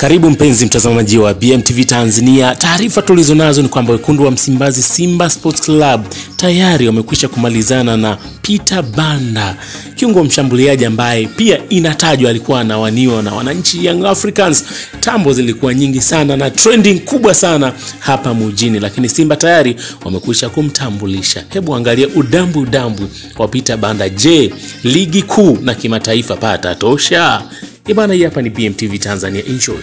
Karibu mpenzi mtazamaji wa BMTV Tanzania. Taarifa tulizonazo ni kwamba wekundu wa Msimbazi Simba Sports Club tayari wamekwisha kumalizana na Peter Banda, kiungo mshambuliaji ambaye pia inatajwa alikuwa anawaniwa na wananchi Young Africans. Tambo zilikuwa nyingi sana na trending kubwa sana hapa mjini, lakini Simba tayari wamekwisha kumtambulisha. Hebu angalia udambu udambu wa Peter Banda. Je, ligi kuu na kimataifa pata tosha? Ibana, hii hapa ni BMTV Tanzania. Enjoy.